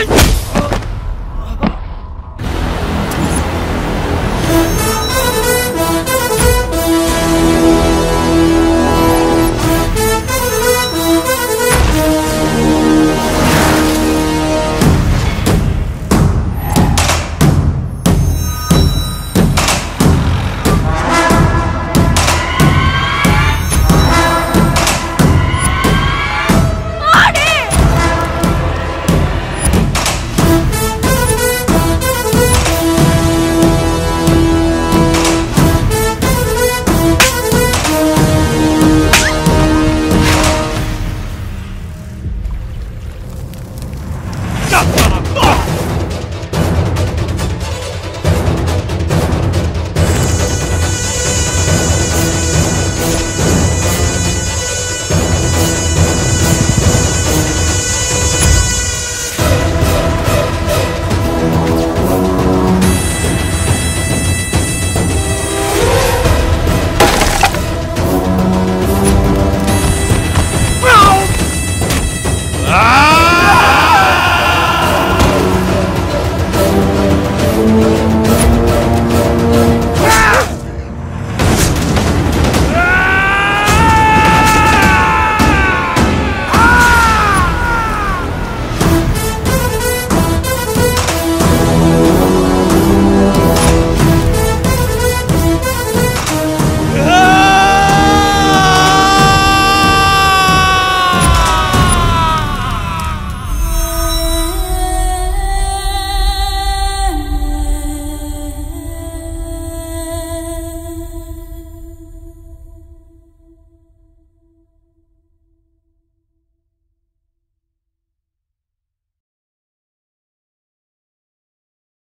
Hey!